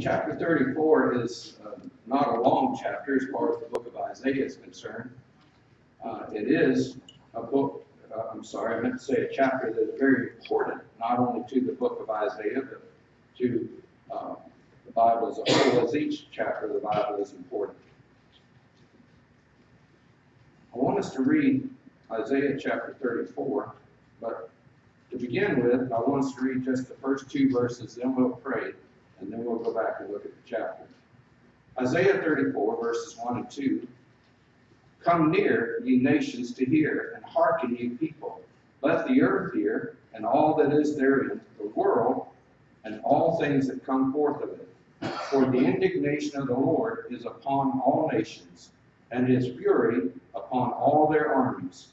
Chapter thirty-four is uh, not a long chapter as far as the book of Isaiah is concerned. Uh, It is a book, uh, I'm sorry, I meant to say a chapter that is very important, not only to the book of Isaiah, but to uh, the Bible as a whole, as each chapter of the Bible is important. I want us to read Isaiah chapter thirty-four, but to begin with, I want us to read just the first two verses, then we'll pray, and then we'll go back and look at the chapter. Isaiah 34, verses 1 and 2. Come near, ye nations, to hear, and hearken, ye people. Let the earth hear, and all that is therein, the world, and all things that come forth of it. For the indignation of the Lord is upon all nations, and his fury upon all their armies.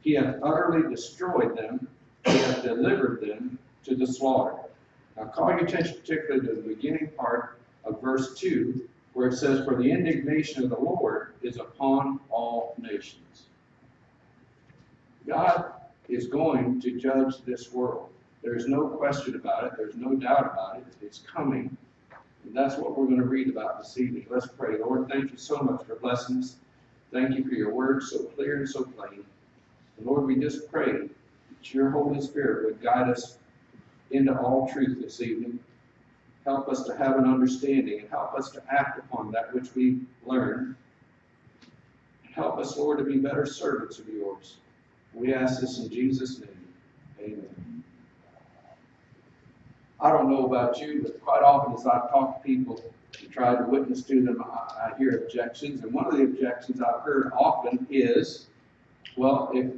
He hath utterly destroyed them, he hath delivered them to the slaughter. Now call your attention particularly to the beginning part of verse 2, where it says, For the indignation of the Lord is upon all nations. God is going to judge this world. There's no question about it. There's no doubt about it. It's coming. And that's what we're going to read about this evening. Let's pray. Lord, thank you so much for blessings. Thank you for your word so clear and so plain. And Lord, we just pray that your Holy Spirit would guide us into all truth this evening. Help us to have an understanding and help us to act upon that which we learn. Help us, Lord, to be better servants of yours. We ask this in Jesus' name. Amen. I don't know about you, but quite often as I talk to people and try to witness to them, I, I hear objections. And one of the objections I've heard often is, well, if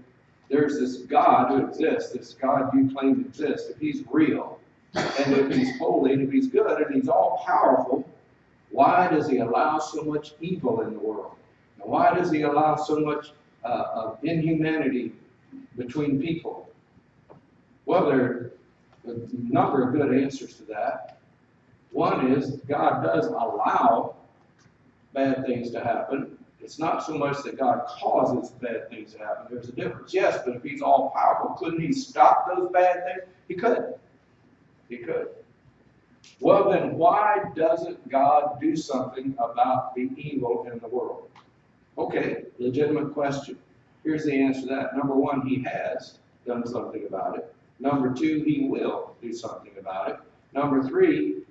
there's this God who exists, this God you claim exists, if he's real, and if he's holy, and if he's good, and he's all powerful, why does he allow so much evil in the world? And why does he allow so much uh, of inhumanity between people? Well, there are a number of good answers to that. One is God does allow bad things to happen. It's not so much that God causes bad things to happen. There's a difference. Yes, but if He's all powerful, couldn't He stop those bad things? He could. He could. Well, then why doesn't God do something about the evil in the world? Okay, legitimate question. Here's the answer to that. Number one, He has done something about it. Number two, He will do something about it. Number three,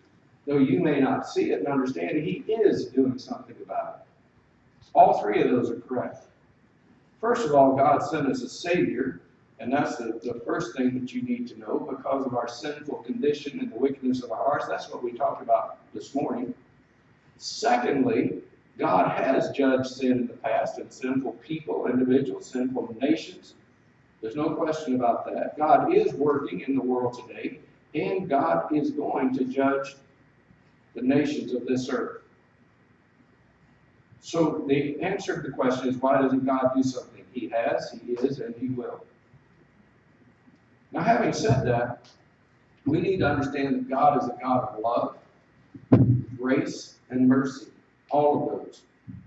though you may not see it and understand it, He is doing something about it. All three of those are correct. First of all, God sent us a Savior, and that's the, the first thing that you need to know because of our sinful condition and the wickedness of our hearts. That's what we talked about this morning. Secondly, God has judged sin in the past and sinful people, individuals, sinful nations. There's no question about that. God is working in the world today, and God is going to judge the nations of this earth. So the answer to the question is why doesn't God do something? He has, He is, and He will. Now, having said that, we need to understand that God is a God of love, grace, and mercy. All of those.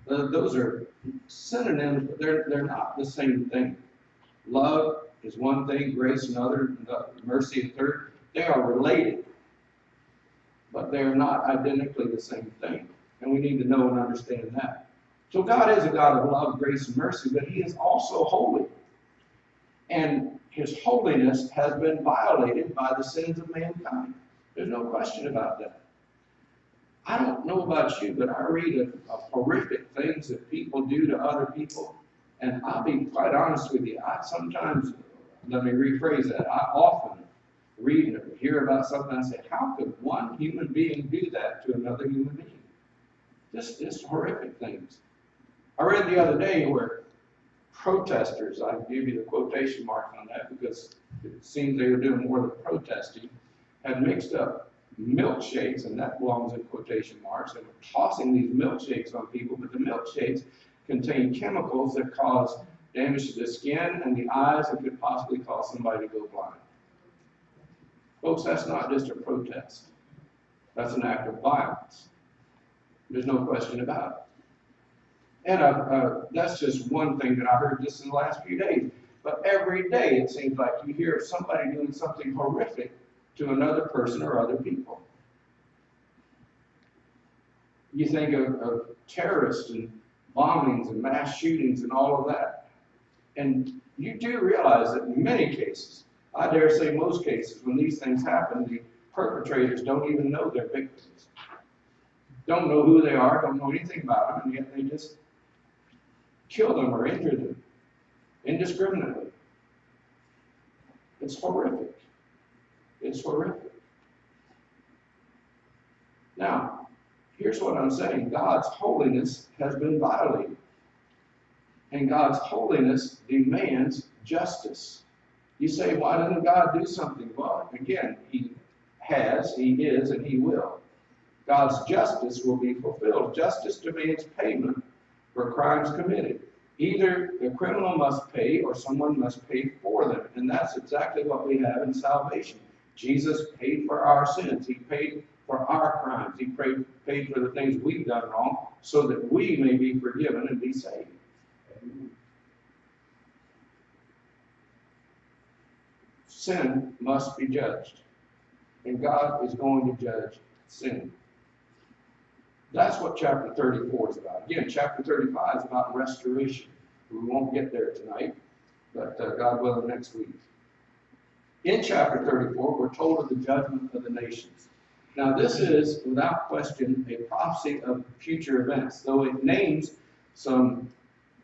Uh, Those are synonyms, but they're, they're not the same thing. Love is one thing, grace another, mercy a third. They are related, but they are not identically the same thing. And we need to know and understand that. So God is a God of love, grace, and mercy, but He is also holy. And His holiness has been violated by the sins of mankind. There's no question about that. I don't know about you, but I read of, of horrific things that people do to other people. And I'll be quite honest with you, I sometimes, let me rephrase that, I often read and hear about something and say, how could one human being do that to another human being? Just, just horrific things. I read the other day where protesters, I give you the quotation mark on that because it seems they were doing more than protesting, had mixed up milkshakes, and that belongs in quotation marks, and were tossing these milkshakes on people, but the milkshakes contain chemicals that cause damage to the skin and the eyes and could possibly cause somebody to go blind. Folks, that's not just a protest. That's an act of violence. There's no question about it. And uh, uh, that's just one thing that I heard just in the last few days. But every day it seems like you hear of somebody doing something horrific to another person or other people. You think of, of terrorists and bombings and mass shootings and all of that. And you do realize that in many cases, I dare say most cases, when these things happen, the perpetrators don't even know their victims. Don't know who they are, don't know anything about them, and yet they just kill them or injure them indiscriminately. It's horrific. It's horrific. Now, here's what I'm saying God's holiness has been violated. And God's holiness demands justice. You say, why doesn't God do something? Well, again, He has, He is, and He will. God's justice will be fulfilled. Justice demands payment for crimes committed. Either the criminal must pay or someone must pay for them. And that's exactly what we have in salvation. Jesus paid for our sins. He paid for our crimes. He paid, paid for the things we've done wrong so that we may be forgiven and be saved. Sin must be judged. And God is going to judge sin. That's what chapter 34 is about. Again, chapter 35 is about restoration. We won't get there tonight, but uh, God willing, next week. In chapter 34, we're told of the judgment of the nations. Now, this is, without question, a prophecy of future events, though it names some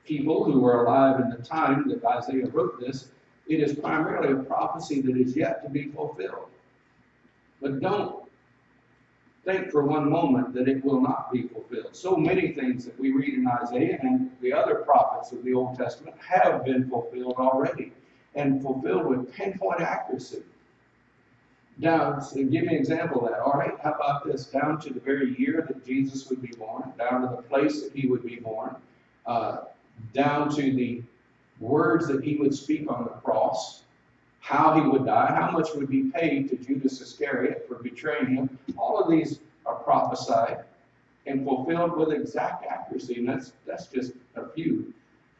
people who were alive in the time that Isaiah wrote this. It is primarily a prophecy that is yet to be fulfilled. But don't think for one moment that it will not be fulfilled. So many things that we read in Isaiah and the other prophets of the Old Testament have been fulfilled already and fulfilled with pinpoint accuracy. Now, so give me an example of that. All right, how about this? Down to the very year that Jesus would be born, down to the place that he would be born, uh, down to the words that he would speak on the cross, how he would die, how much would be paid to Judas Iscariot for betraying him. All of these are prophesied and fulfilled with exact accuracy, and that's that's just a few.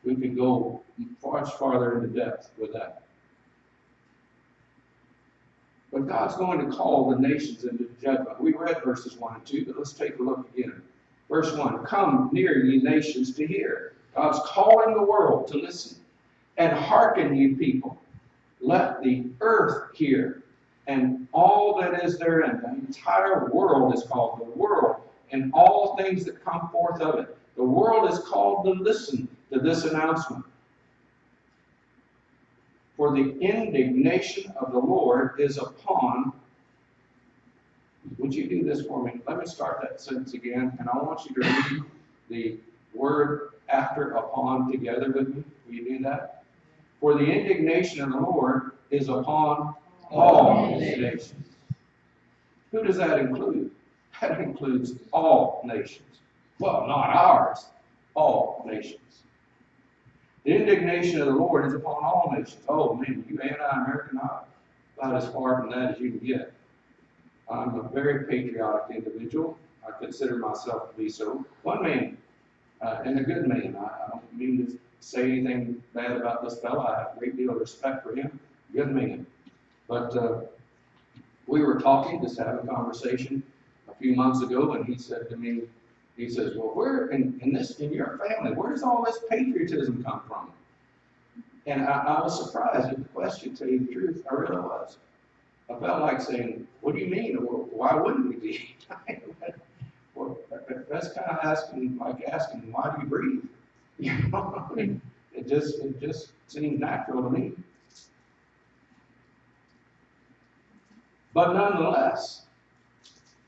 We can go much farther into depth with that. But God's going to call the nations into judgment. We read verses 1 and 2, but let's take a look again. Verse 1 Come near, ye nations, to hear. God's calling the world to listen. And hearken, ye people let the earth hear, and all that is therein. The entire world is called the world, and all things that come forth of it. The world is called to listen to this announcement. For the indignation of the Lord is upon. Would you do this for me? Let me start that sentence again, and I want you to read the word after upon together with me. Will you do that? For the indignation of the Lord is upon all nations. Who does that include? That includes all nations. Well, not ours, all nations. The indignation of the Lord is upon all nations. Oh man, you anti-American, about as far from that as you can get. I'm a very patriotic individual. I consider myself to be so. One man, uh, and a good man. I, I don't mean to say anything bad about this fellow. I have a great deal of respect for him. Good man. But uh, we were talking, just having a conversation a few months ago, and he said to me, he says, Well, where in, in this in your family, where does all this patriotism come from? And I, I was surprised at the question, to tell you the truth. I really was. I felt like saying, What do you mean? Why wouldn't we be? well, that's kind of asking, like asking, why do you breathe? You know, I mean, it just it just seems natural to me. But nonetheless,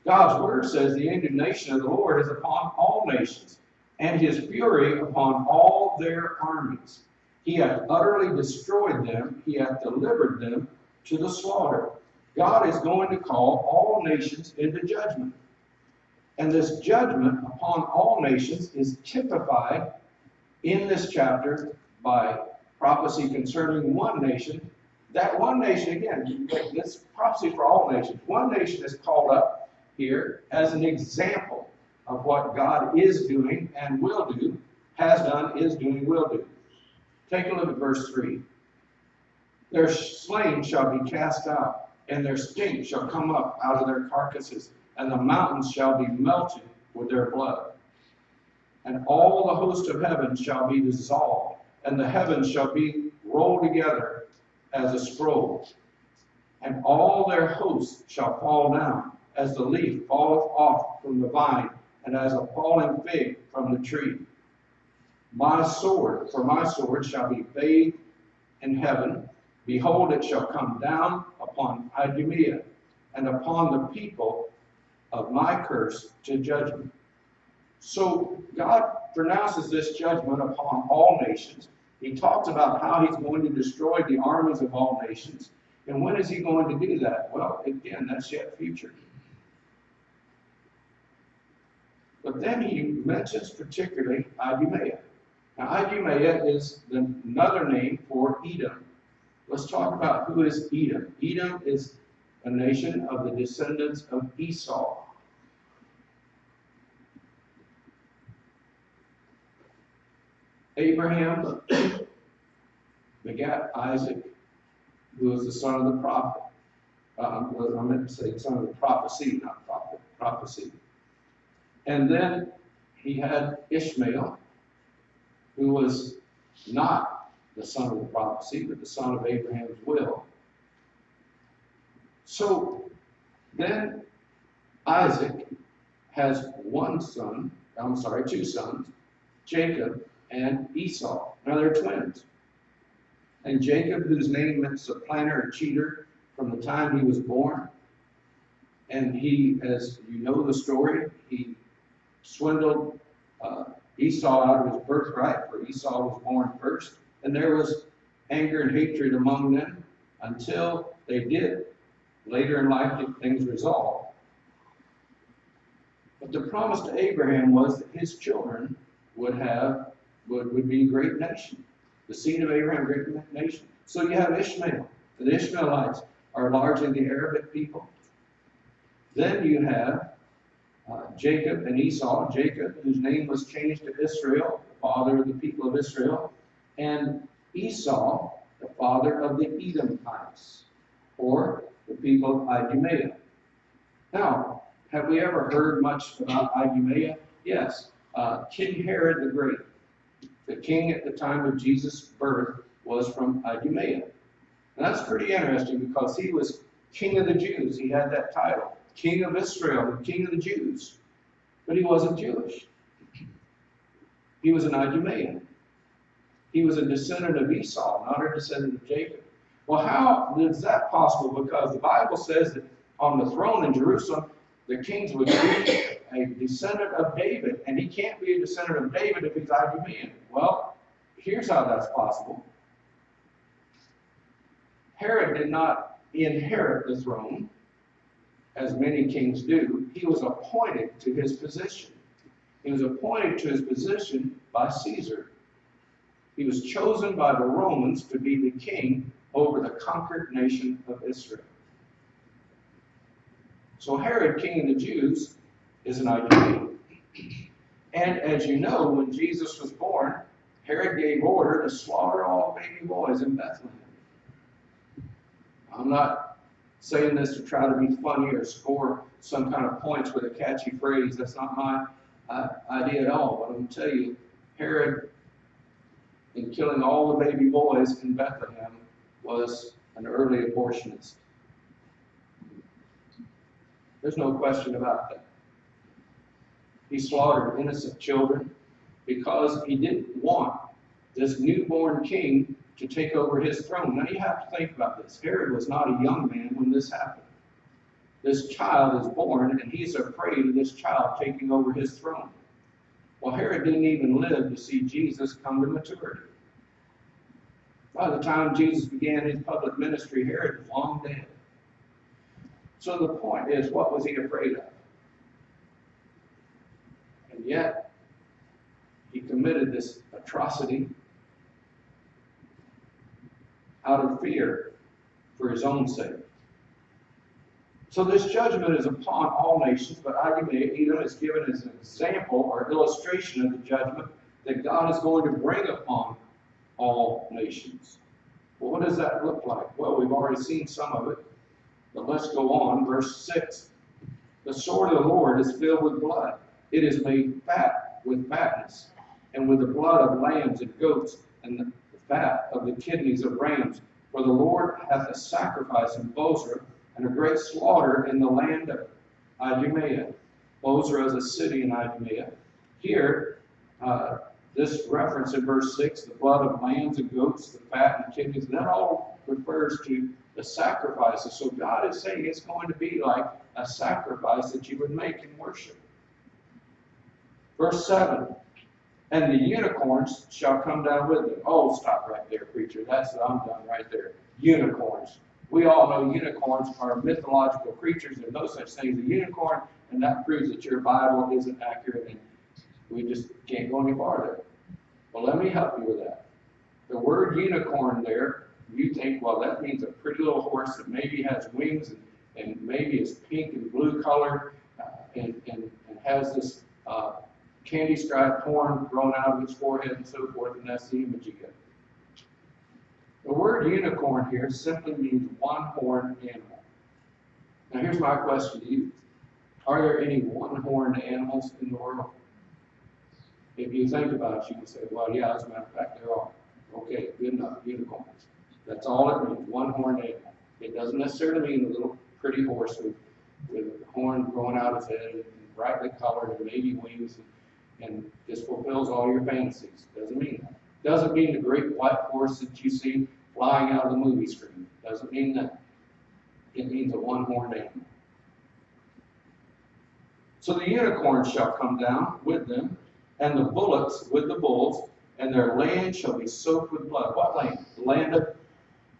God's word says the indignation of the Lord is upon all nations, and his fury upon all their armies. He hath utterly destroyed them, he hath delivered them to the slaughter. God is going to call all nations into judgment. And this judgment upon all nations is typified in this chapter by prophecy concerning one nation. That one nation, again, this prophecy for all nations. One nation is called up here as an example of what God is doing and will do, has done, is doing, will do. Take a look at verse 3. Their slain shall be cast out, and their stink shall come up out of their carcasses, and the mountains shall be melted with their blood. And all the host of heaven shall be dissolved, and the heavens shall be rolled together as a scroll. And all their hosts shall fall down, as the leaf falleth off from the vine, and as a falling fig from the tree. My sword, for my sword shall be bathed in heaven. Behold, it shall come down upon Idumea and upon the people of my curse to judgment. So God pronounces this judgment upon all nations. He talks about how he's going to destroy the armies of all nations. And when is he going to do that? Well, again, that's yet future. But then he mentions particularly Idumea. Now, Idumea is another name for Edom. Let's talk about who is Edom. Edom is a nation of the descendants of Esau. Abraham begat Isaac, who was the son of the prophet. Um, I meant to say son of the prophecy, not prophet, prophecy. And then he had Ishmael, who was not the son of the prophecy, but the son of Abraham's will. So then Isaac has one son, I'm sorry, two sons, Jacob and Esau. Now they're twins. And Jacob, whose name meant supplanter or cheater from the time he was born, and he, as you know the story, he swindled uh, Esau out of his birthright, for Esau was born first. And there was anger and hatred among them until they did later in life get things resolved. But the promise to Abraham was that his children would have would, would be a great nation. The seed of Abraham, great nation. So you have Ishmael. The Ishmaelites are largely the Arabic people. Then you have uh, Jacob and Esau. Jacob, whose name was changed to Israel, the father of the people of Israel, and Esau, the father of the Edomites, or the people of Idumea. Now, have we ever heard much about Idumea? Yes. Uh, king Herod the Great, the king at the time of Jesus' birth, was from Idumea. And that's pretty interesting because he was king of the Jews. He had that title, king of Israel, king of the Jews. But he wasn't Jewish. He was an Idumean. He was a descendant of Esau, not a descendant of Jacob. Well, how is that possible? Because the Bible says that on the throne in Jerusalem, the kings would be a descendant of David, and he can't be a descendant of David if he's Idumean. Well, here's how that's possible. Herod did not inherit the throne, as many kings do. He was appointed to his position. He was appointed to his position by Caesar. He was chosen by the Romans to be the king over the conquered nation of Israel. So Herod, king of the Jews, is an Idumean. And as you know, when Jesus was born, Herod gave order to slaughter all baby boys in Bethlehem. I'm not saying this to try to be funny or score some kind of points with a catchy phrase. That's not my uh, idea at all. But I'm going to tell you, Herod, in killing all the baby boys in Bethlehem, was an early abortionist. There's no question about that. He slaughtered innocent children because he didn't want this newborn king to take over his throne. Now you have to think about this. Herod was not a young man when this happened. This child is born, and he's afraid of this child taking over his throne. Well, Herod didn't even live to see Jesus come to maturity. By the time Jesus began his public ministry, Herod was long dead. So the point is, what was he afraid of? And yet, he committed this atrocity out of fear for his own sake. So this judgment is upon all nations, but Edom is given as an example or illustration of the judgment that God is going to bring upon all nations. Well, what does that look like? Well, we've already seen some of it, but let's go on. Verse 6 The sword of the Lord is filled with blood. It is made fat with fatness, and with the blood of lambs and goats, and the fat of the kidneys of rams. For the Lord hath a sacrifice in Bozrah, and a great slaughter in the land of Idumea. Bozrah is a city in Idumea. Here, uh, this reference in verse 6, the blood of lambs and goats, the fat and kidneys, that all refers to the sacrifices. So God is saying it's going to be like a sacrifice that you would make in worship. Verse 7 And the unicorns shall come down with them. Oh, stop right there, preacher. That's what I'm done right there. Unicorns. We all know unicorns are mythological creatures. There's no such thing as a unicorn, and that proves that your Bible isn't accurate and we just can't go any farther. Well, let me help you with that. The word unicorn there, you think, well, that means a pretty little horse that maybe has wings and, and maybe is pink and blue colored uh, and, and, and has this uh, candy striped horn growing out of its forehead and so forth, and that's the image you get. The word unicorn here simply means one horned animal. Now, here's my question to you Are there any one horned animals in the world? If you think about it, you can say, well, yeah, as a matter of fact, there are. Okay, good enough, unicorns. That's all it means, one horned animal. It doesn't necessarily mean a little pretty horse with, with a horn growing out of its head and brightly colored and maybe wings and, just fulfills all your fantasies. Doesn't mean that. Doesn't mean the great white horse that you see flying out of the movie screen. Doesn't mean that. It means a one horned animal. So the unicorns shall come down with them, and the bullocks with the bulls, and their land shall be soaked with blood. What land? The land of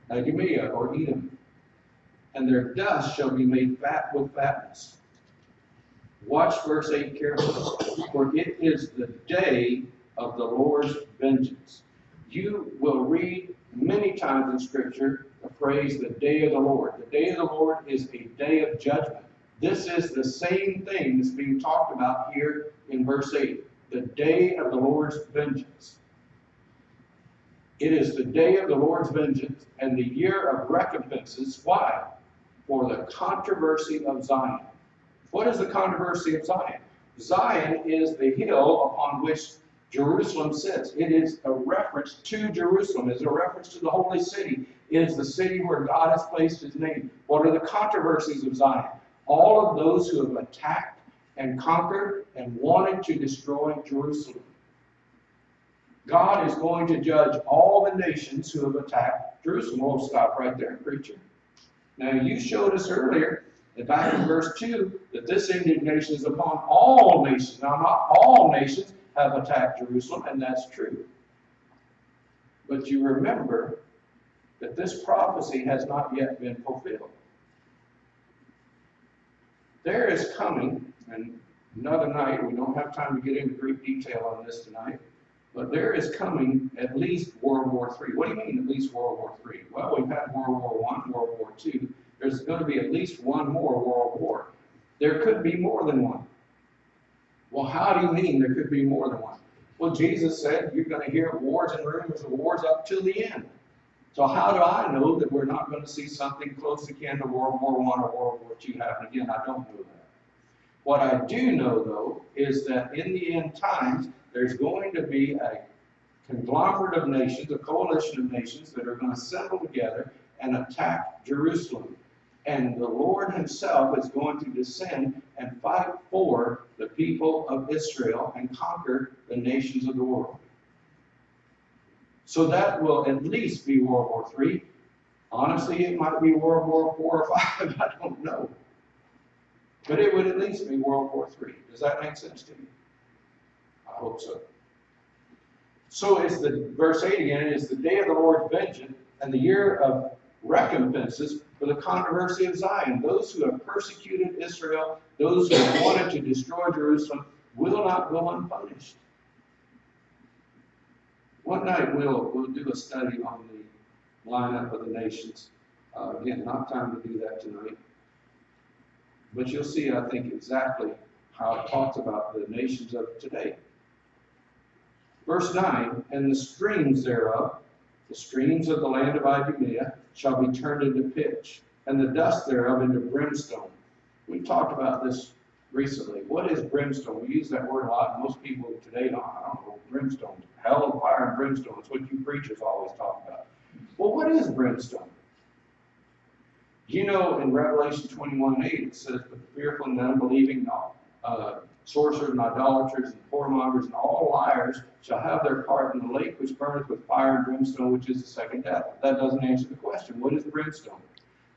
Uh, Idumea uh, or Edom. And their dust shall be made fat with fatness. Watch verse 8 carefully. For it is the day of the Lord's vengeance. You will read many times in Scripture the phrase the day of the Lord. The day of the Lord is a day of judgment. This is the same thing that's being talked about here in verse 8 the day of the Lord's vengeance. It is the day of the Lord's vengeance and the year of recompenses. Why? For the controversy of Zion. What is the controversy of Zion? Zion is the hill upon which Jerusalem sits. It is a reference to Jerusalem. It is a reference to the holy city. It is the city where God has placed his name. What are the controversies of Zion? All of those who have attacked and conquered and wanted to destroy Jerusalem. God is going to judge all the nations who have attacked Jerusalem. We'll stop right there, preacher. Now, you showed us earlier, back in verse 2, that this indignation is upon all nations. Now, not all nations have attacked Jerusalem, and that's true. But you remember that this prophecy has not yet been fulfilled. There is coming, and another night, we don't have time to get into great detail on this tonight, but there is coming at least World War III. What do you mean at least World War III? Well, we've had World War I, World War II. There's going to be at least one more World War. There could be more than one. Well, how do you mean there could be more than one? Well, Jesus said you're going to hear wars and rumors of wars up till the end. So how do I know that we're not going to see something close again to World War I or World War II happen again? I don't know that. What I do know, though, is that in the end times, there's going to be a conglomerate of nations, a coalition of nations that are going to assemble together and attack Jerusalem. And the Lord Himself is going to descend and fight for the people of Israel and conquer the nations of the world. So that will at least be World War III. Honestly, it might be World War IV or V, I don't know. But it would at least be World War III. Does that make sense to you? I hope so. So is the verse 8 again, it is the day of the Lord's vengeance and the year of recompenses for the controversy of Zion. Those who have persecuted Israel, those who have wanted to destroy Jerusalem, will not go unpunished. One night we'll, we'll do a study on the lineup of the nations. Uh, again, not time to do that tonight. But you'll see, I think, exactly how it talks about the nations of today. Verse 9, and the streams thereof, the streams of the land of Idumea, shall be turned into pitch, and the dust thereof into brimstone. We talked about this recently. What is brimstone? We use that word a lot, most people today don't, I don't know brimstone. Hell and fire and brimstone, it's what you preachers always talk about. Well, what is brimstone? You know, in Revelation twenty-one eight, it says, "But the fearful and unbelieving, uh, sorcerers and idolaters and whoremongers and all liars shall have their part in the lake which burneth with fire and brimstone, which is the second death." That doesn't answer the question. What is brimstone?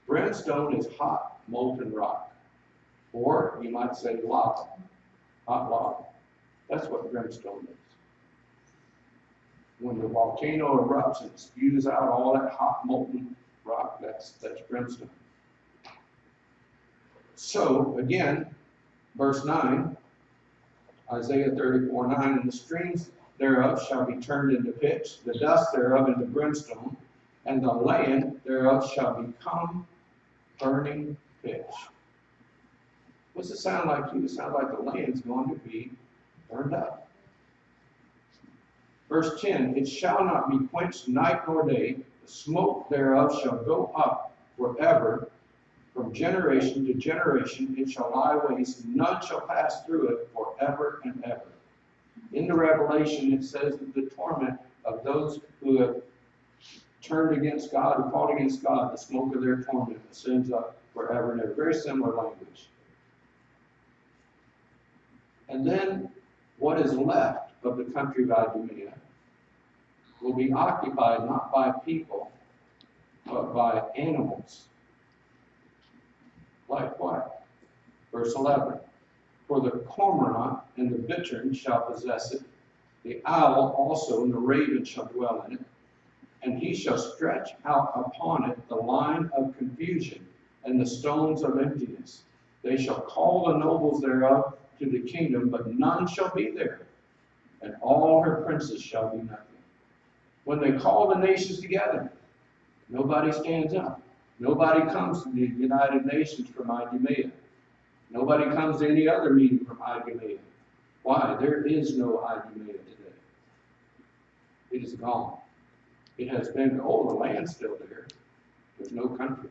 Brimstone is hot molten rock, or you might say lava, hot lava. That's what brimstone is. When the volcano erupts and spews out all that hot molten rock, that's, that's brimstone. So, again, verse 9, Isaiah 34 9, and the streams thereof shall be turned into pitch, the dust thereof into brimstone, and the land thereof shall become burning pitch. What's it sound like to you? It sounds like the land's going to be burned up. Verse 10 It shall not be quenched night nor day, the smoke thereof shall go up forever. From generation to generation it shall lie waste, none shall pass through it forever and ever. In the Revelation, it says that the torment of those who have turned against God, who fought against God, the smoke of their torment ascends up forever and ever. Very similar language. And then what is left of the country of Idumea will be occupied not by people, but by animals. Like what? Verse 11. For the cormorant and the bittern shall possess it, the owl also and the raven shall dwell in it, and he shall stretch out upon it the line of confusion and the stones of emptiness. They shall call the nobles thereof to the kingdom, but none shall be there, and all her princes shall be nothing. When they call the nations together, nobody stands up. Nobody comes to the United Nations from Idumea. Nobody comes to any other meeting from Idumea. Why? There is no Idumea today. It is gone. It has been, oh, the land's still there. There's no country.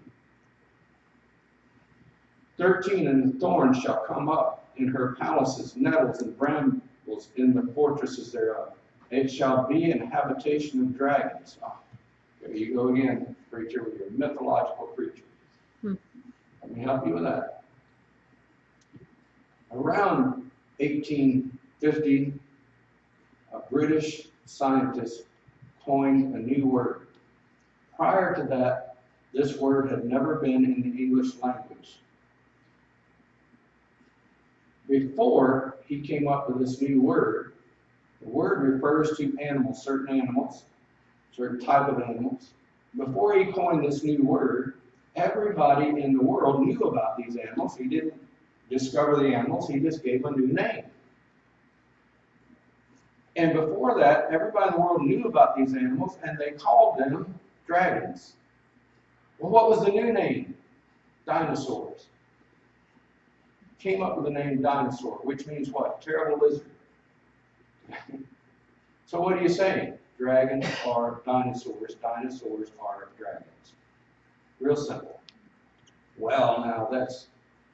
13, and the thorns shall come up in her palaces, nettles and brambles in the fortresses thereof. It shall be an habitation of dragons. Oh, there you go again, preacher, with your mythological creatures. Hmm. Let me help you with that. Around 1850, a British scientist coined a new word. Prior to that, this word had never been in the English language. Before he came up with this new word, the word refers to animals, certain animals, certain type of animals. Before he coined this new word, everybody in the world knew about these animals. He didn't discover the animals, he just gave a new name. And before that, everybody in the world knew about these animals and they called them dragons. Well, what was the new name? Dinosaurs. Came up with the name dinosaur, which means what? Terrible lizard. so what are you saying? Dragons are dinosaurs. Dinosaurs are dragons. Real simple. Well, now that's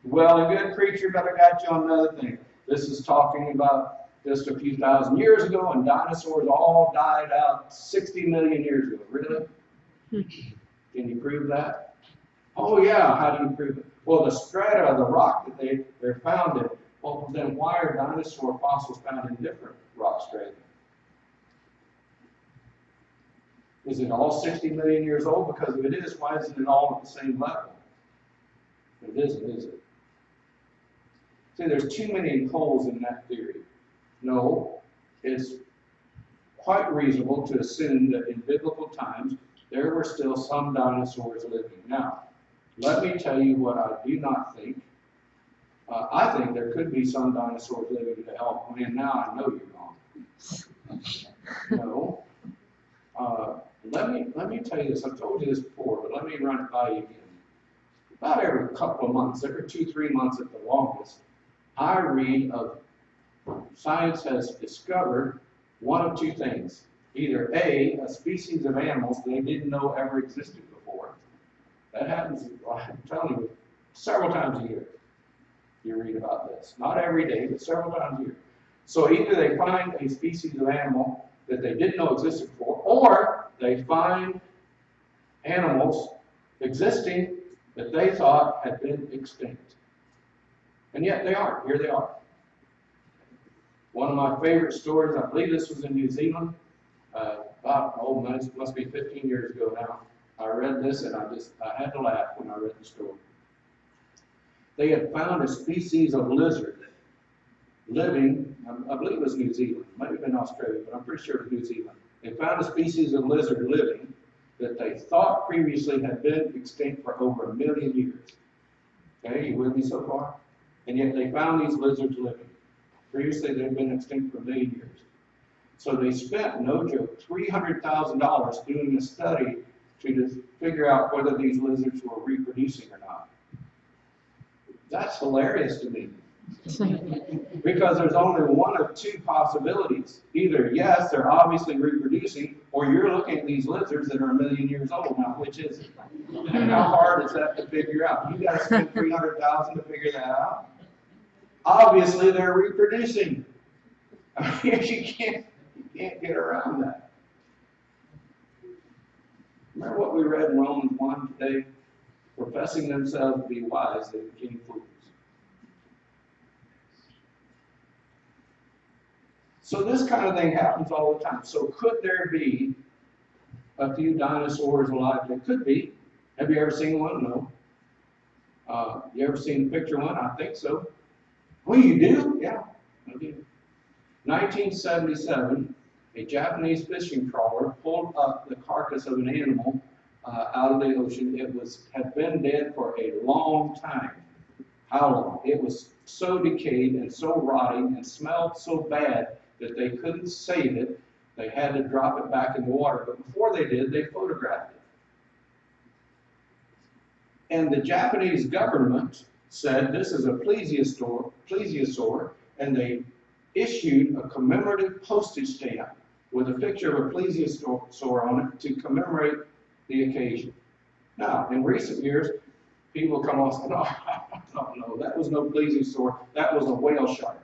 well a good, preacher, but I got you on another thing. This is talking about just a few thousand years ago, and dinosaurs all died out 60 million years ago. Really? Can you prove that? Oh, yeah. How do you prove it? Well, the strata of the rock that they, they're found in, well, then why are dinosaur fossils found in different rock strata? Is it all 60 million years old? Because if it is, why isn't it all at the same level? It isn't, is it? See, there's too many holes in that theory. No, it's quite reasonable to assume that in biblical times there were still some dinosaurs living. Now, let me tell you what I do not think. Uh, I think there could be some dinosaurs living today. Oh man, now I know you're wrong. no. Uh, let me let me tell you this. I've told you this before, but let me run it by you again. About every couple of months, every two, three months at the longest, I read of science has discovered one of two things. Either A, a species of animals they didn't know ever existed before. That happens, I'm telling you, several times a year. you read about this. Not every day, but several times a year. So either they find a species of animal that they didn't know existed before, or they find animals existing that they thought had been extinct. And yet they aren't. Here they are. One of my favorite stories, I believe this was in New Zealand, uh, about, oh, must, must be 15 years ago now. I read this and I just, I had to laugh when I read the story. They had found a species of lizard living, I believe it was New Zealand, might have been Australia, but I'm pretty sure it was New Zealand. They found a species of lizard living that they thought previously had been extinct for over a million years. Okay, you with me so far? And yet they found these lizards living. Previously they'd been extinct for a million years. So they spent, no joke, $300,000 doing a study to figure out whether these lizards were reproducing or not. That's hilarious to me. Because there's only one of two possibilities. Either, yes, they're obviously reproducing, or you're looking at these lizards that are a million years old. Now, which is it? And how hard is that to figure out? You gotta spend three hundred thousand to figure that out. Obviously, they're reproducing. I mean, you can't, you can't get around that. Remember what we read in Romans one today? Professing themselves to be wise, they became fools. So this kind of thing happens all the time. So could there be a few dinosaurs alive? There could be. Have you ever seen one? No. Uh, you ever seen a picture of one? I think so. Oh, you do? Yeah, I do. 1977, a Japanese fishing trawler pulled up the carcass of an animal uh, out of the ocean. It was had been dead for a long time. How long? It was so decayed and so rotting and smelled so bad that they couldn't save it. They had to drop it back in the water. But before they did, they photographed it. And the Japanese government said this is a plesiosaur, plesiosaur and they issued a commemorative postage stamp with a picture of a plesiosaur on it to commemorate the occasion. Now, in recent years, people come on and say, oh, no, no, that was no plesiosaur, that was a whale shark.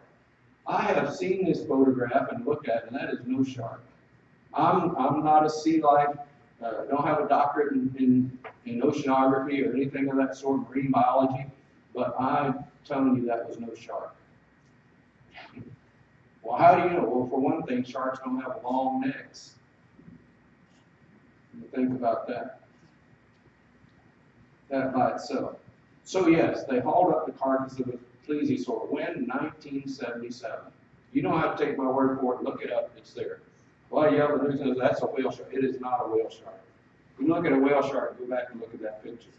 I have seen this photograph and looked at it, and that is no shark. I'm, I'm not a sea life, uh, don't have a doctorate in, in, in oceanography or anything of that sort, marine biology, but I'm telling you that was no shark. Well, how do you know? Well, for one thing, sharks don't have long necks. Think about that. That by itself. So yes, they hauled up the carcass of a plesiosaur. When? 1977. You don't have to take my word for it. Look it up. It's there. Well, yeah, but there's that's a whale shark. It is not a whale shark. You look at a whale shark, go back and look at that picture.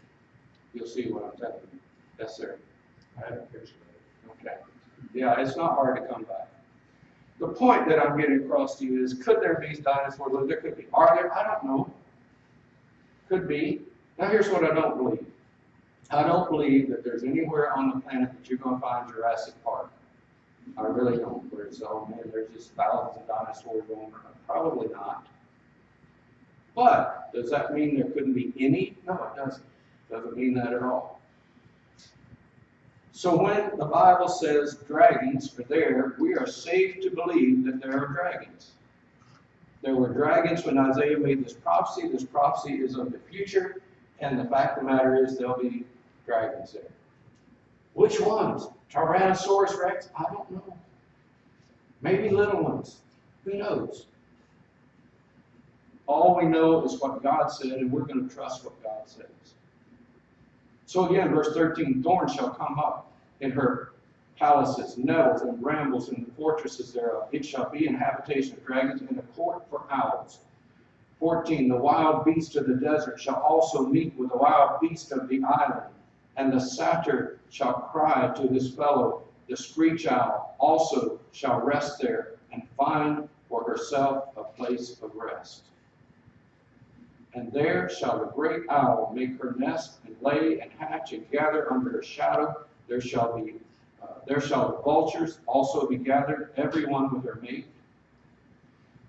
You'll see what I'm telling you. Yes, sir. I have a picture of Okay. Yeah, it's not hard to come by. The point that I'm getting across to you is, could there be dinosaurs? There could be. Are there? I don't know. Could be. Now here's what I don't believe. I don't believe that there's anywhere on the planet that you're going to find Jurassic Park. I really don't. Where it's, oh man, there's just thousands of dinosaurs going around. Probably not. But does that mean there couldn't be any? No, it doesn't. Doesn't mean that at all. So when the Bible says dragons are there, we are safe to believe that there are dragons. There were dragons when Isaiah made this prophecy. This prophecy is of the future, and the fact of the matter is there'll be dragons there. Which ones? Tyrannosaurus rex? I don't know. Maybe little ones. Who knows? All we know is what God said, and we're going to trust what God says. So again, verse 13, thorns shall come up in her palaces, nettles and brambles in the fortresses thereof. It shall be an habitation of dragons and a court for owls. 14, the wild beast of the desert shall also meet with the wild beast of the island, and the satyr shall cry to his fellow. The screech owl also shall rest there and find for herself a place of rest. And there shall the great owl make her nest and lay and hatch and gather under her shadow. There shall be uh, there shall the vultures also be gathered, every one with her mate.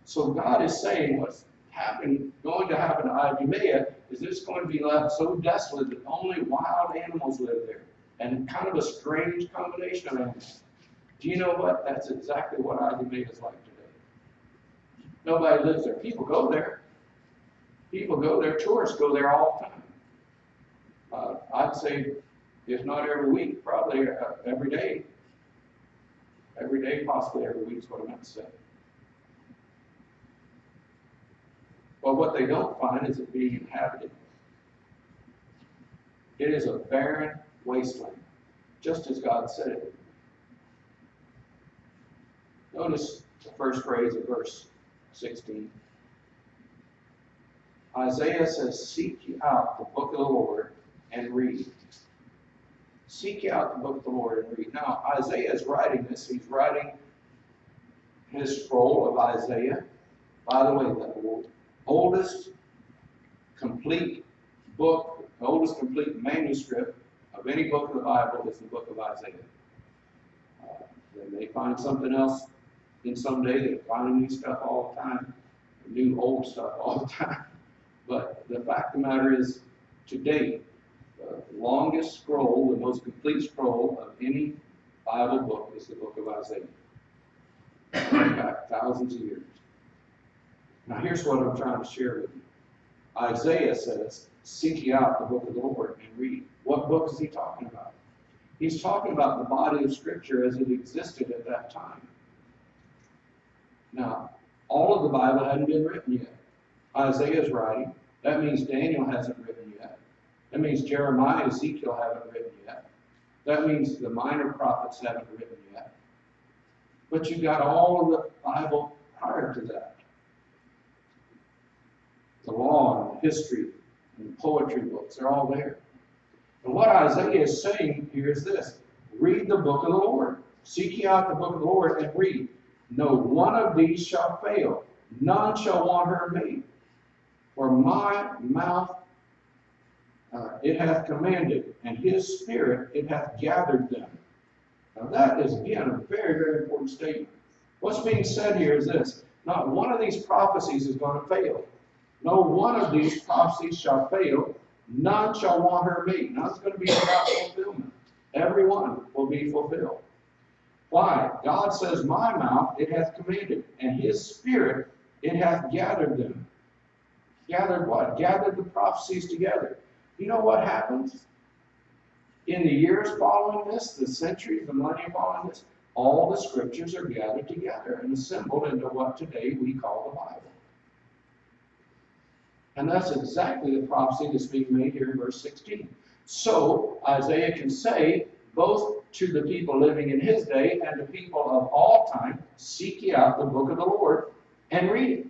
So God is saying what's happening, going to happen to Idumea is it's going to be left so desolate that only wild animals live there. and kind of a strange combination of animals. Do you know what? That's exactly what Idumea is like today. Nobody lives there. People go there. People go there. Tourists go there all the time. Uh, I'd say, if not every week, probably uh, every day. Every day, possibly every week is what I meant to say. But what they don't find is it being inhabited. It is a barren wasteland, just as God said it. Notice the first phrase of verse 16. Isaiah says, Seek out the book of the Lord and read. Seek out the book of the Lord and read. Now, Isaiah is writing this. He's writing his scroll of Isaiah. By the way, oldest complete book, the oldest complete manuscript of any book of the Bible is the book of Isaiah. Uh, they may find something else in some day. They find new stuff all the time, new old stuff all the time. But the fact of the matter is, to date, the longest scroll, the most complete scroll of any Bible book is the book of Isaiah. Back thousands of years. Now, here's what I'm trying to share with you. Isaiah says, Seek ye out the book of the Lord and read. What book is he talking about? He's talking about the body of Scripture as it existed at that time. Now, all of the Bible hadn't been written yet. Isaiah's writing. That means Daniel hasn't written yet. That means Jeremiah, and Ezekiel haven't written yet. That means the minor prophets haven't written yet. But you've got all of the Bible prior to that. The law and history and poetry books, they're all there. And what Isaiah is saying here is this read the book of the Lord. Seek ye out the book of the Lord and read. No one of these shall fail, none shall want her made. For my mouth uh, it hath commanded, and his spirit it hath gathered them. Now that is again a very, very important statement. What's being said here is this not one of these prophecies is going to fail. No one of these prophecies shall fail, none shall want her made. None's going to be without fulfillment. Every one will be fulfilled. Why? God says, My mouth it hath commanded, and his spirit it hath gathered them. Gathered what? Gathered the prophecies together. You know what happens? In the years following this, the centuries, the millennia following this, all the scriptures are gathered together and assembled into what today we call the Bible. And that's exactly the prophecy that's being made here in verse 16. So Isaiah can say, both to the people living in his day and to people of all time, seek ye out the book of the Lord and read it.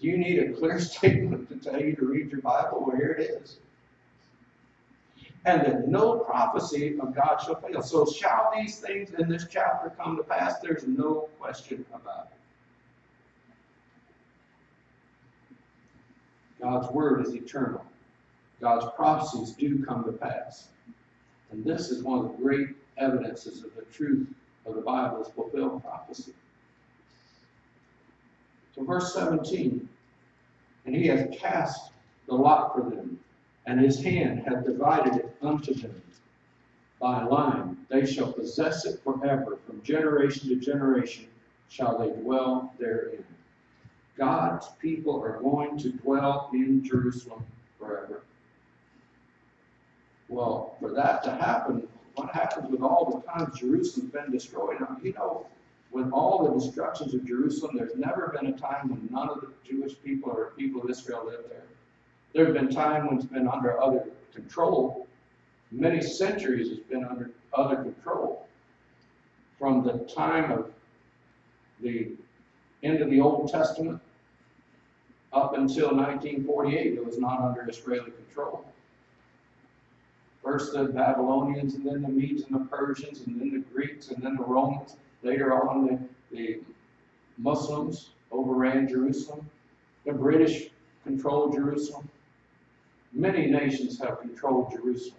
Do you need a clear statement to tell you to read your Bible? Well, here it is. And that no prophecy of God shall fail. So, shall these things in this chapter come to pass? There's no question about it. God's word is eternal. God's prophecies do come to pass. And this is one of the great evidences of the truth of the Bible is fulfilled prophecy. So verse 17, and he hath cast the lot for them, and his hand hath divided it unto them by line. They shall possess it forever, from generation to generation shall they dwell therein. God's people are going to dwell in Jerusalem forever. Well, for that to happen, what happens with all the times Jerusalem's been destroyed? Now, you know, with all the destructions of Jerusalem, there's never been a time when none of the Jewish people or people of Israel lived there. There have been times when it's been under other control. Many centuries it's been under other control. From the time of the end of the Old Testament up until 1948, it was not under Israeli control. First the Babylonians, and then the Medes and the Persians, and then the Greeks, and then the Romans. Later on, the, the Muslims overran Jerusalem. The British controlled Jerusalem. Many nations have controlled Jerusalem.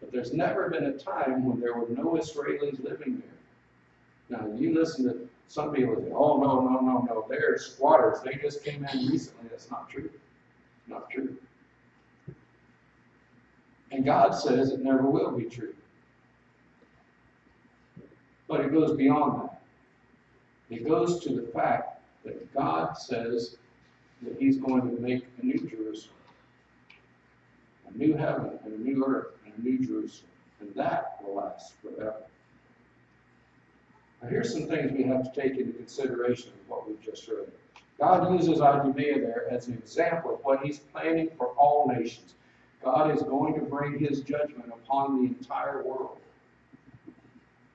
But there's never been a time when there were no Israelis living there. Now, you listen to some people say, oh, no, no, no, no, they're squatters. They just came in recently. That's not true. Not true. And God says it never will be true. But it goes beyond that. It goes to the fact that God says that He's going to make a new Jerusalem, a new heaven, and a new earth, and a new Jerusalem. And that will last forever. Now, here's some things we have to take into consideration of what we've just read. God uses Idumea there as an example of what He's planning for all nations. God is going to bring His judgment upon the entire world.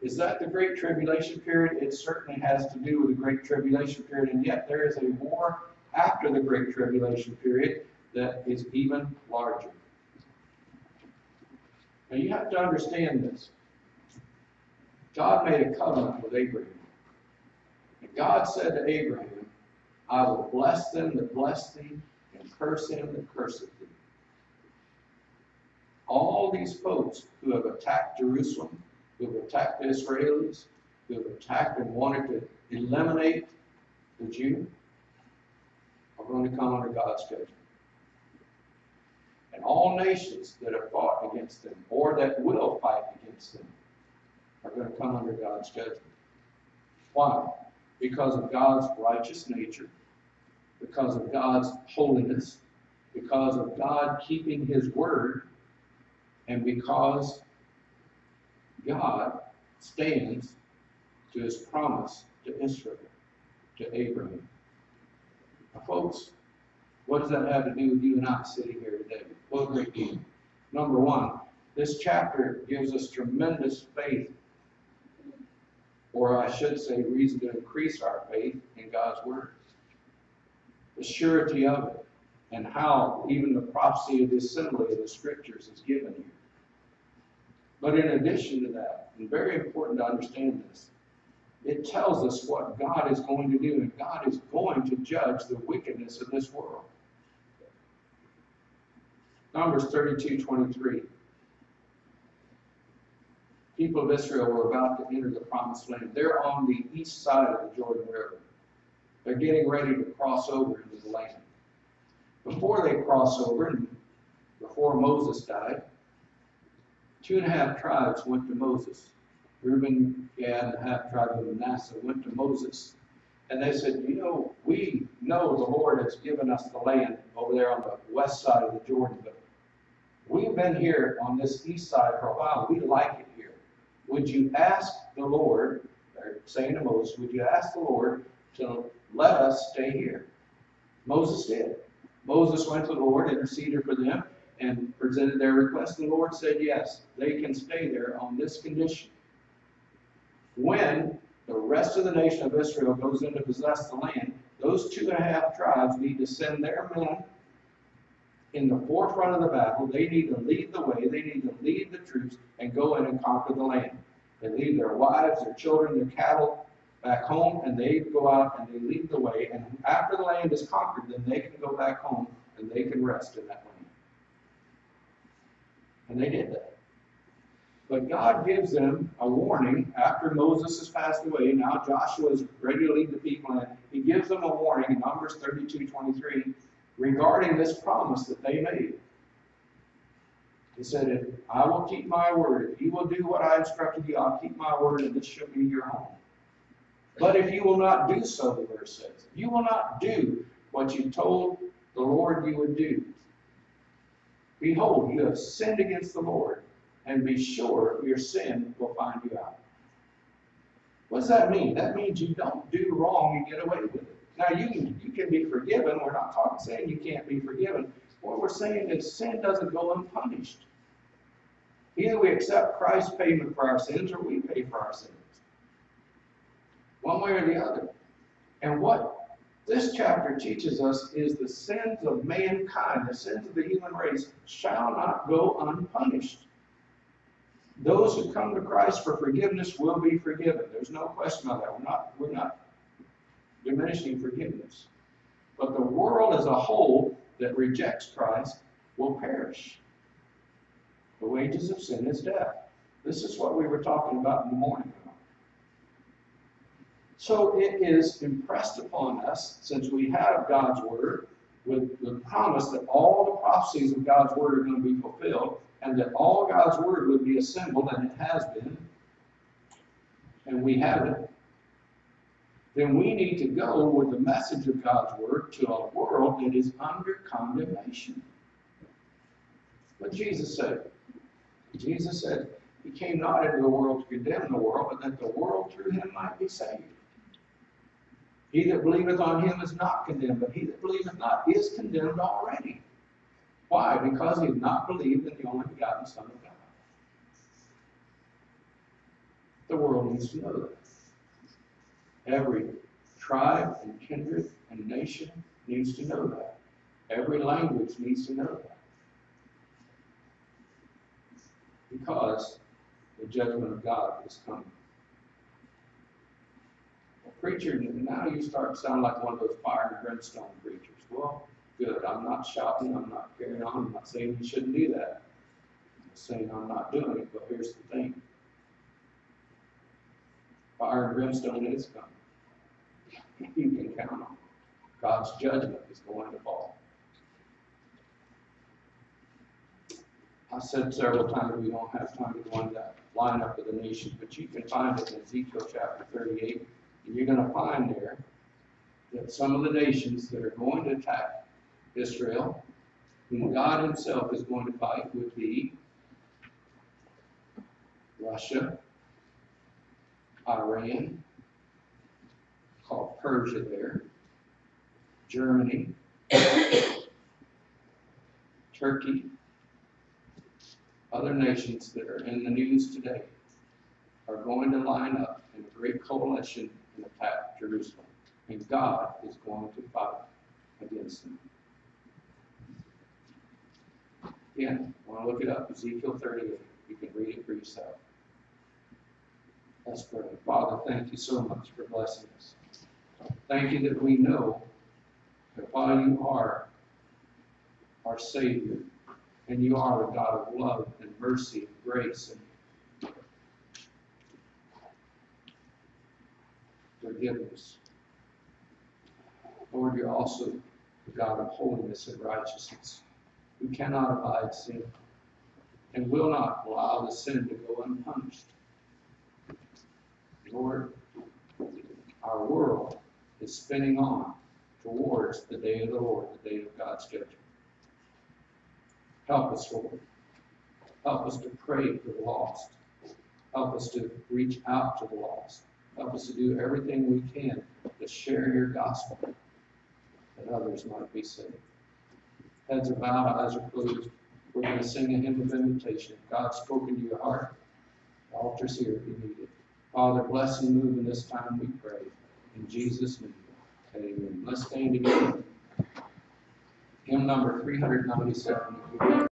Is that the Great Tribulation period? It certainly has to do with the Great Tribulation period, and yet there is a war after the Great Tribulation period that is even larger. Now you have to understand this. God made a covenant with Abraham. And God said to Abraham, I will bless them that bless thee, and curse him that curseth thee. All these folks who have attacked Jerusalem, who have attacked the Israelis, who have attacked and wanted to eliminate the Jew, are going to come under God's judgment. And all nations that have fought against them, or that will fight against them, are going to come under God's judgment. Why? Because of God's righteous nature, because of God's holiness, because of God keeping His word, and because God stands to His promise to Israel, to Abraham. Now, folks, what does that have to do with you and I sitting here today? Well, a great deal. Number one, this chapter gives us tremendous faith or I should say, reason to increase our faith in God's Word. The surety of it, and how even the prophecy of the assembly of the Scriptures is given here. But in addition to that, and very important to understand this, it tells us what God is going to do, and God is going to judge the wickedness of this world. Numbers 32 23 people of Israel were about to enter the promised land. They're on the east side of the Jordan River. They're getting ready to cross over into the land. Before they cross over, and before Moses died, two and a half tribes went to Moses. Reuben, Gad, and the half tribe of Manasseh went to Moses. And they said, You know, we know the Lord has given us the land over there on the west side of the Jordan, but we've been here on this east side for a while. We like it would you ask the Lord, or saying to Moses, would you ask the Lord to let us stay here? Moses did. Moses went to the Lord, interceded for them, and presented their request. The Lord said, yes, they can stay there on this condition. When the rest of the nation of Israel goes in to possess the land, those two and a half tribes need to send their men in the forefront of the battle. They need to lead the way. They need to lead the troops and go in and conquer the land. They leave their wives, their children, their cattle back home, and they go out and they lead the way. And after the land is conquered, then they can go back home and they can rest in that land. And they did that. But God gives them a warning after Moses has passed away. Now Joshua is ready to lead the people, and he gives them a warning in Numbers 32 23 regarding this promise that they made. He said, I will keep my word. If you will do what I instructed you, I'll keep my word, and this shall be your home. But if you will not do so, the verse says, if you will not do what you told the Lord you would do, behold, you have sinned against the Lord, and be sure your sin will find you out. What does that mean? That means you don't do wrong and get away with it. Now you can, you can be forgiven. We're not talking saying you can't be forgiven. What we're saying is sin doesn't go unpunished. Either we accept Christ's payment for our sins or we pay for our sins. One way or the other. And what this chapter teaches us is the sins of mankind, the sins of the human race, shall not go unpunished. Those who come to Christ for forgiveness will be forgiven. There's no question about that. We're not, we're not diminishing forgiveness. But the world as a whole that rejects Christ will perish. The wages of sin is death. This is what we were talking about in the morning. So it is impressed upon us, since we have God's Word, with the promise that all the prophecies of God's Word are going to be fulfilled, and that all God's word would be assembled, and it has been, and we have it, then we need to go with the message of God's word to a world that is under condemnation. Did Jesus said, Jesus said, He came not into the world to condemn the world, but that the world through him might be saved. He that believeth on him is not condemned, but he that believeth not is condemned already. Why? Because he had not believed in the only begotten Son of God. The world needs to know that. Every tribe and kindred and nation needs to know that. Every language needs to know that. Because the judgment of God is coming. A preacher, now you start to sound like one of those fire and brimstone preachers. Well, good. I'm not shouting, I'm not carrying on, I'm not saying you shouldn't do that. I'm saying I'm not doing it, but here's the thing. Fire and brimstone is coming. You can count on. God's judgment is going to fall. I said several times we don't have time to go into that lineup of the nations, but you can find it in Ezekiel chapter thirty-eight, and you're gonna find there that some of the nations that are going to attack Israel, whom God himself is going to fight, would be Russia, Iran, called Persia there, Germany, Turkey, other nations that are in the news today are going to line up in a great coalition and attack Jerusalem. And God is going to fight against them. Again, want to look it up, Ezekiel 38. You can read it for yourself. Let's pray. Father, thank you so much for blessing us. Thank you that we know that while you are our Savior, and you are a God of love and mercy and grace and forgiveness. Lord, you're also the God of holiness and righteousness. You cannot abide sin and will not allow the sin to go unpunished. Lord, our world is spinning on towards the day of the Lord, the day of God's judgment. Help us, Lord. Help us to pray for the lost. Help us to reach out to the lost. Help us to do everything we can to share your gospel that others might be saved. Heads are bowed, eyes are closed. We're going to sing a hymn of invitation. God's spoken to your heart, the altar's here if you need it. Father, bless and move in this time, we pray. In Jesus' name, amen. Let's stand together. Hymn number 397.